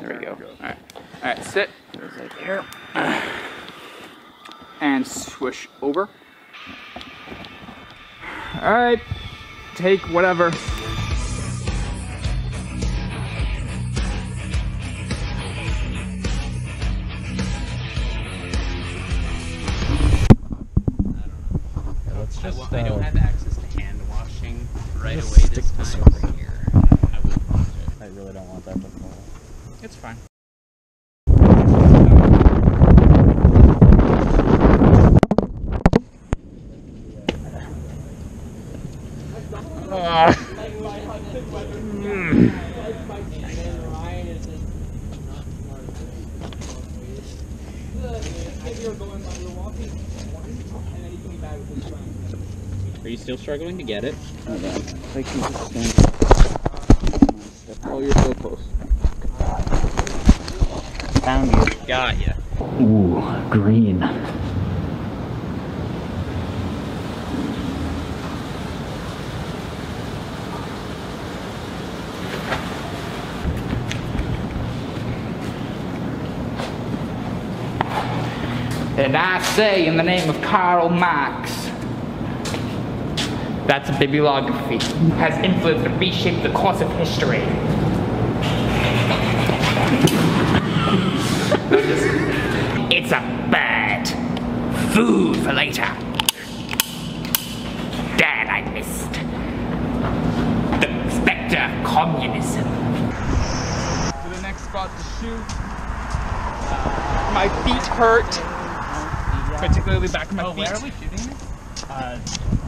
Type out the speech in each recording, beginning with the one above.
There we go. Alright. Alright, sit. Like here. And swish over. Alright. Take whatever. Let's I, just. wa- I don't uh, have access to hand washing right just away stick this this time. over here. I would want it. I really don't want that to fall. It's fine. Are you still struggling to get it? I can just stand. Oh, you're so close. Found you. Got ya. Ooh, green. And I say, in the name of Karl Marx, that's a bibliography, has influenced and reshaped the course of history. it's a bird. Food for later. Dad, I missed. The specter of communism. To the next spot to shoot. My feet hurt. Particularly back of my Oh, feet. where are we shooting this? Uh,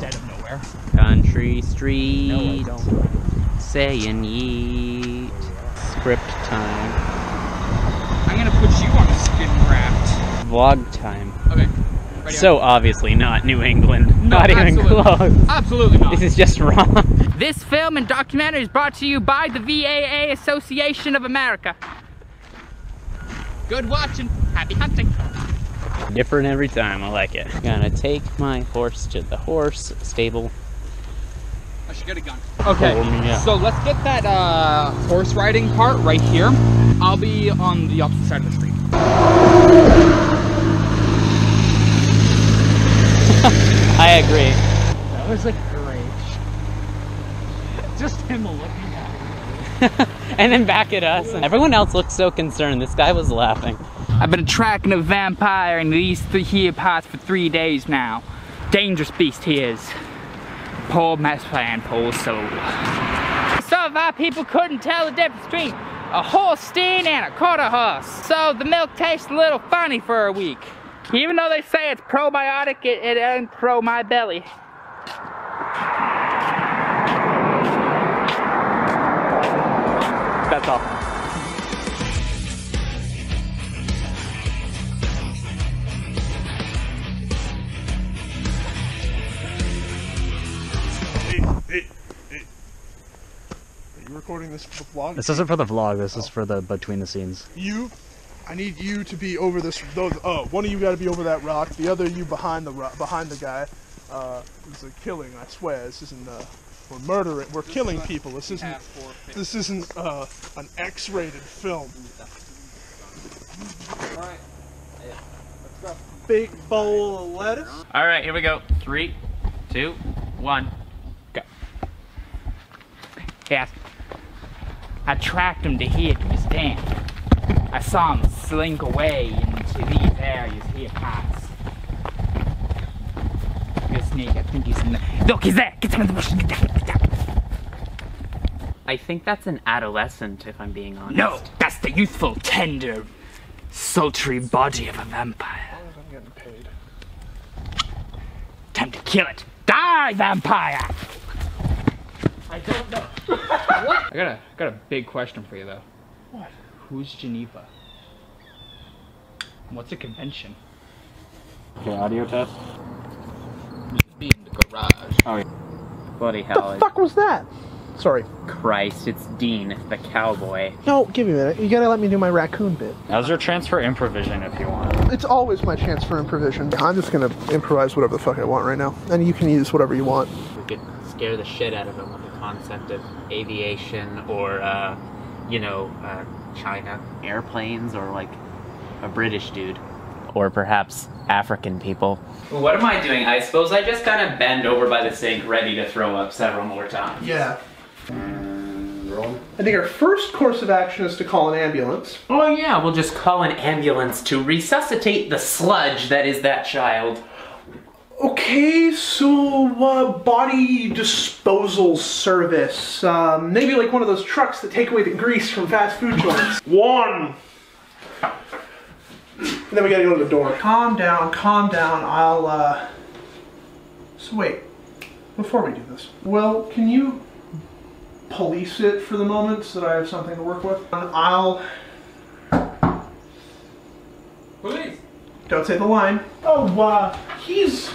dead of nowhere. Country Street. No, I don't. Saying yeet. Script time. I'm gonna put you on a skin graft. Vlog time. Okay. Ready? So obviously not New England. No, not even absolutely. close. Absolutely not. This is just wrong. This film and documentary is brought to you by the VAA Association of America. Good watching. Happy hunting. Different every time. I like it. Gonna take my horse to the horse stable. I should get a gun. Okay, Oh, so let's get that uh, horse riding part right here. I'll be on the opposite side of the street. I agree. That was a great. Just him looking at and then back at us. And everyone else looked so concerned. This guy was laughing. I've been tracking a vampire in these three here parts for three days now. Dangerous beast he is. Poor mess plan, poor soul. Some of our people couldn't tell the difference between a horse Holstein and a quarter horse. So the milk tastes a little funny for a week. Even though they say it's probiotic, it, it ain't pro my belly. That's all. Recording this for the vlog? This isn't for the vlog. This is for the between the scenes. You, I need you to be over this. Those, oh, one of you got to be over that rock. The other you behind the rock, behind the guy. Uh, this is a killing. I swear. This isn't. Uh, we're murdering. We're killing people. This isn't. This isn't uh, an X-rated film. Big bowl of lettuce. All right, here we go. Three, two, one. go. Yes. I tracked him to here to his den. I saw him slink away into these areas here past. Good sneak, I think he's in the. Look, he's there! Get him in the bush! Get down, get down. I think that's an adolescent, if I'm being honest. No, that's the youthful, tender, sultry body of a vampire. I'm getting paid. Time to kill it. Die, vampire! I don't know. I got a got a big question for you though. What? Who's Geneva? What's a convention? Okay, audio test. Be in the garage. Oh, Bloody hell. What the fuck was that? Sorry. Christ, it's Dean, the cowboy. No, give me a minute. You gotta let me do my raccoon bit. Now's your chance for improvision if you want. It's always my chance for improvisation. I'm just gonna improvise whatever the fuck I want right now, and you can use whatever you want. We could scare the shit out of him with the concept of aviation or uh, you know, uh, China. Airplanes or like a British dude? Or perhaps African people? What am I doing? I suppose I just kind of bend over by the sink, ready to throw up several more times. Yeah. I think our first course of action is to call an ambulance. Oh yeah, we'll just call an ambulance to resuscitate the sludge that is that child. Okay, so uh, body disposal service. Um, maybe like one of those trucks that take away the grease from fast food joints. One. And then we gotta go to the door. Calm down, calm down. I'll, uh. So wait. Before we do this, well, can you police it for the moment so that I have something to work with? And I'll. Police. Don't say the line. Oh, uh, he's.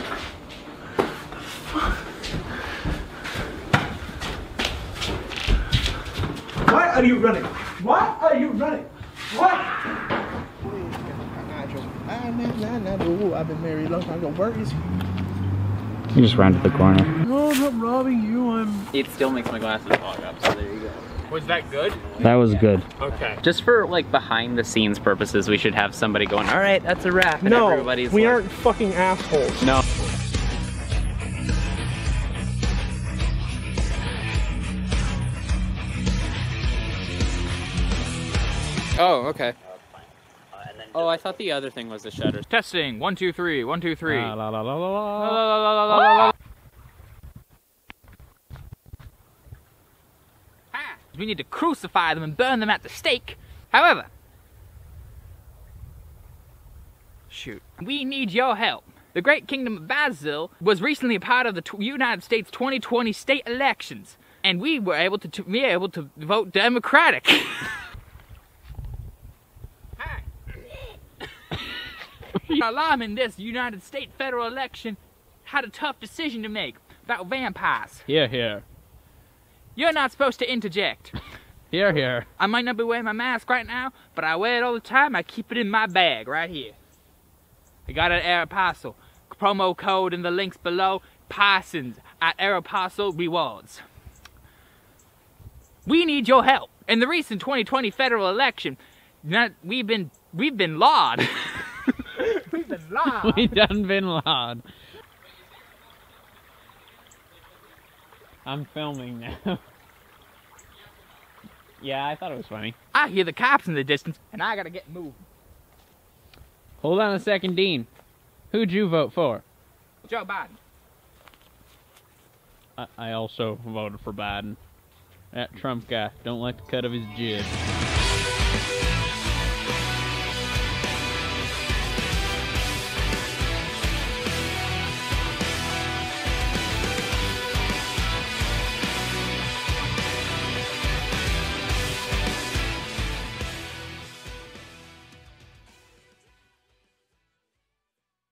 Why are you running? Why are you running? What? I've been married a long time ago. Where is he? You just ran to the corner. No, I'm not robbing you. I'm. It still makes my glasses fog up, so there you go. Was that good? That was good. Okay. Just for like behind the scenes purposes, we should have somebody going, all right, that's a wrap. And No, everybody's we like, aren't fucking assholes. No. Oh, okay. Oh, I thought the other thing was the shutters. Testing. One, two, three. One, two, three. Ah, la, la, la, Ah, We need to crucify them and burn them at the stake. However, shoot, we need your help. The great kingdom of Basil was recently a part of the United States 2020 state elections, and we were able to, to be able to vote Democratic. Hi. Alarm in this United States federal election had a tough decision to make about vampires. Here, here. You're not supposed to interject. Here, here. I might not be wearing my mask right now, but I wear it all the time. I keep it in my bag right here. I got it at Aeropostale. Promo code in the links below. Parsons at Aeropostale Rewards. We need your help. In the recent 2020 federal election, not, we've been we've been lawed. we've been lawed. We done been loud. I'm filming now. yeah, I thought it was funny. I hear the cops in the distance, and I gotta get moving. Hold on a second, Dean. Who'd you vote for? Joe Biden. I, I also voted for Biden. That Trump guy don't like the cut of his jib.